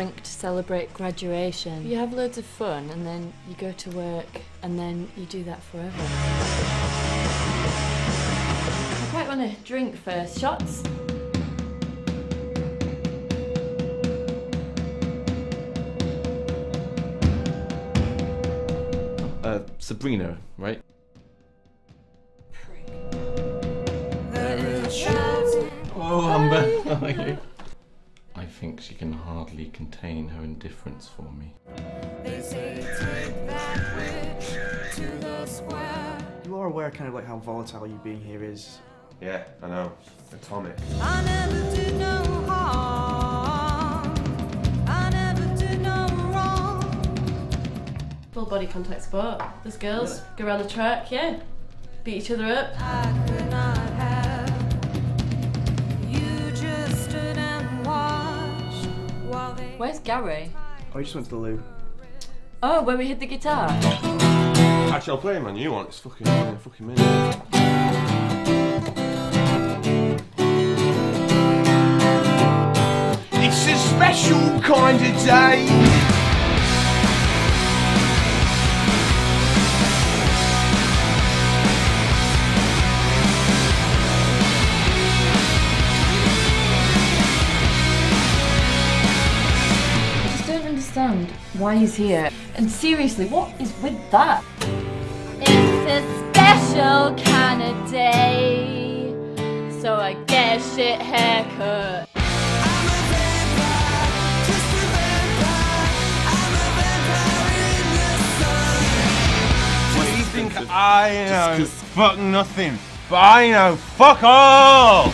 drink to celebrate graduation. You have loads of fun and then you go to work and then you do that forever. I quite want to drink first. Shots? Uh, Sabrina, right? Oh, Amber. I think she can hardly contain her indifference for me. You are aware kind of like how volatile you being here is. Yeah, I know. Atomic. I never did no harm. I never did no wrong. Full body contact sport. There's girls, go around the track, yeah. Beat each other up. Where's Gary? Oh, you just went to the loo. Oh, where we hid the guitar. Actually, I'll play him a new one. It's fucking, uh, fucking minute. It's a special kind of day. Understand why he's here. And seriously, what is with that? It's a special kind of day, so I get a shit haircut. What do you think I know? Fuck nothing. But I know fuck all.